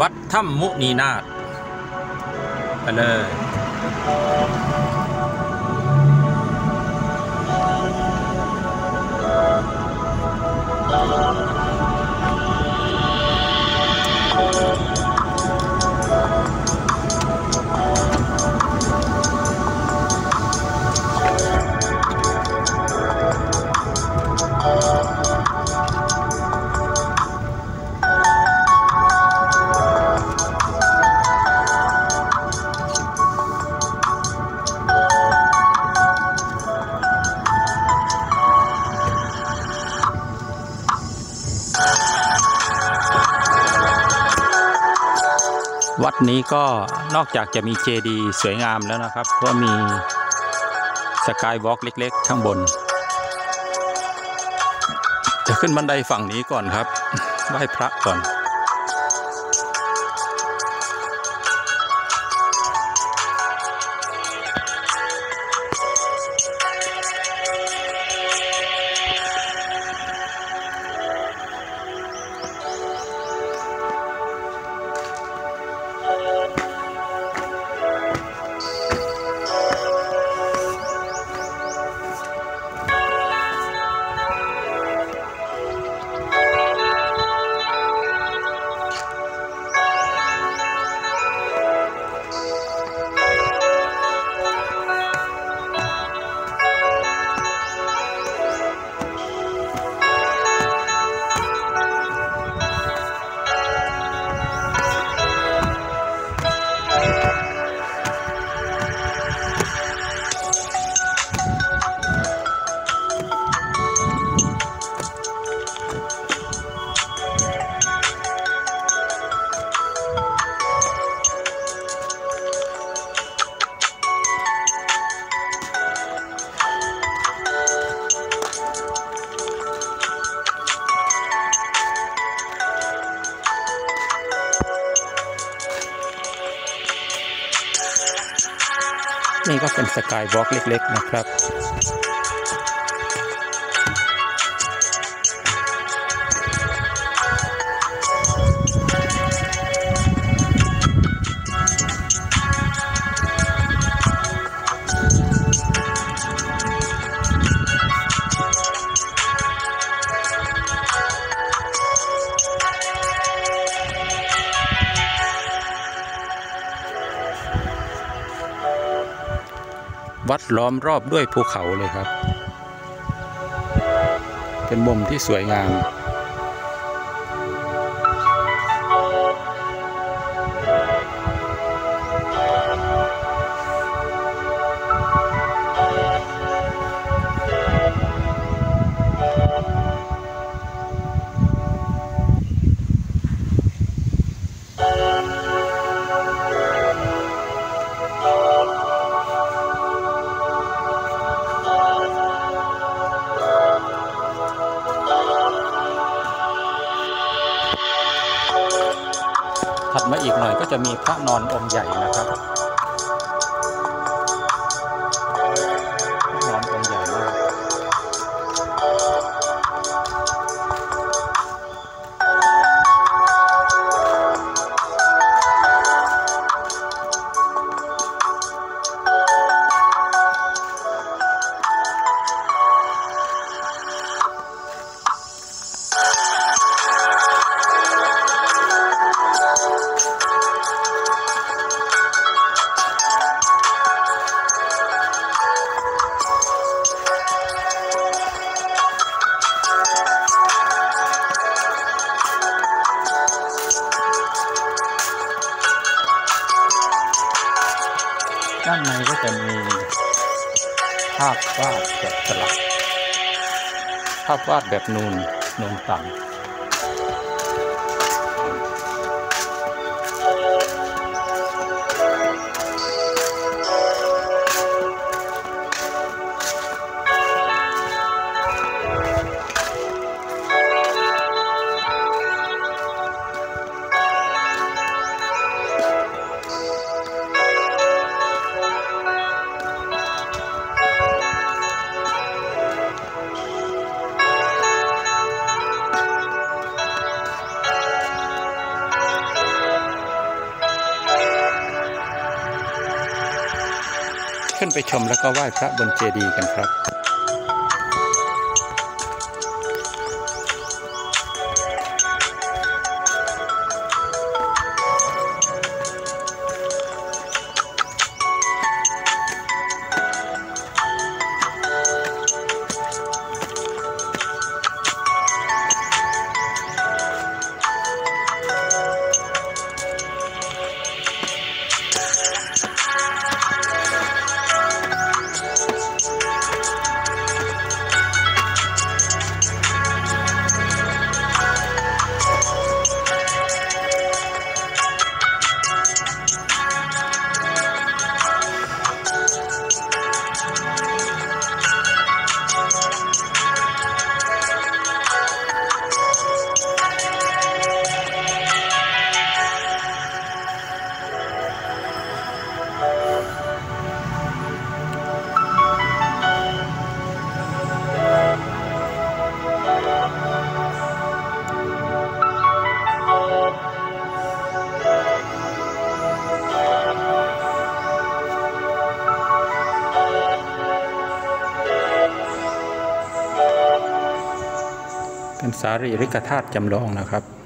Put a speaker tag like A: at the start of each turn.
A: วัดถ้ำมุนีนาฏไปเลย วัดนี้ก็นอกจากจะมีเจดีย์สวยงามแล้วนะครับ ก็มีสกายวอล์กเล็ก ๆ ข้างบน จะขึ้นบันไดฝั่งนี้ก่อนครับไหว้พระก่อน นี่ก็เป็นสกายวอล์กเล็ก ๆ นะครับ วัดล้อมรอบด้วยภูเขาเลยครับ เป็นมุมที่สวยงาม ถัดมาอีกหน่อยก็จะมีพระนอนองค์ใหญ่นะครับ ด้านในก็จะมีภาพวาดแบบสลัก ภาพวาดแบบนูนนูนต่ำ นไปชมแล้วก็ไหว้พระบนเจดีย์กันครับ นสารีริกธาตุจำลองนะครับ